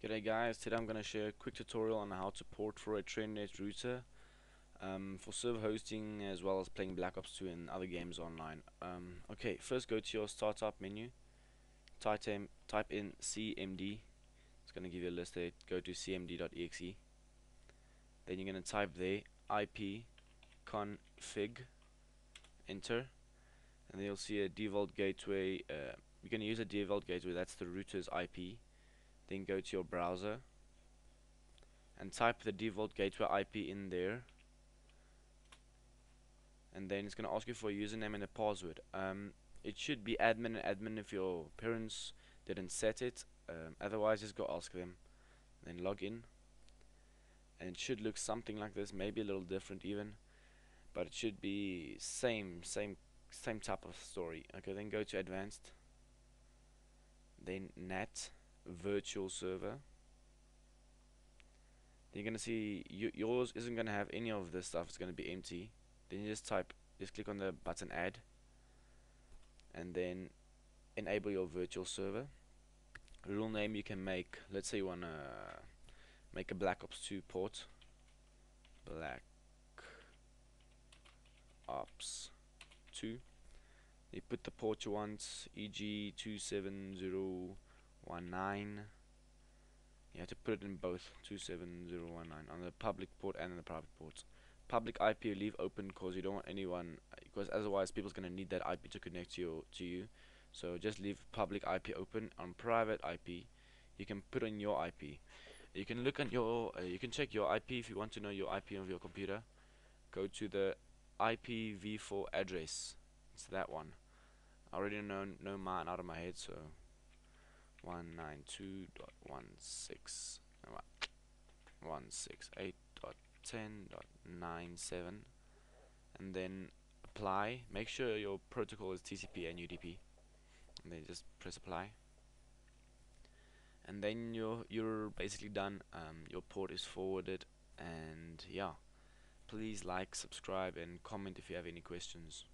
G'day guys, today I'm going to share a quick tutorial on how to port forward a TrendNet router um, for server hosting as well as playing Black Ops 2 and other games online. Um, okay, first go to your startup menu, type in, type in cmd, it's going to give you a list there, go to cmd.exe, then you're going to type there ip config, enter, and then you'll see a default gateway, uh, you're going to use a default gateway, that's the router's IP then go to your browser and type the default gateway IP in there. And then it's going to ask you for a username and a password. Um, it should be admin and admin if your parents didn't set it. Um, otherwise just go ask them then log in. And it should look something like this maybe a little different even but it should be same same same type of story. Okay then go to advanced then NAT virtual server. You're gonna see yours isn't gonna have any of this stuff it's gonna be empty. Then you just type just click on the button add and then enable your virtual server. Rule name you can make let's say you wanna make a Black Ops 2 port. Black Ops 2 you put the port you want EG 270 19 you have to put it in both 27019 on the public port and the private ports. Public IP leave open because you don't want anyone because otherwise people's gonna need that IP to connect to you to you. So just leave public IP open on private IP you can put in your IP you can look at your uh, you can check your IP if you want to know your IP of your computer. Go to the IPv4 address. It's that one. I already know know mine out of my head so 192.168.10.97 and then apply. Make sure your protocol is TCP and UDP and then just press apply. And then you're you're basically done. Um, your port is forwarded. And yeah please like subscribe and comment if you have any questions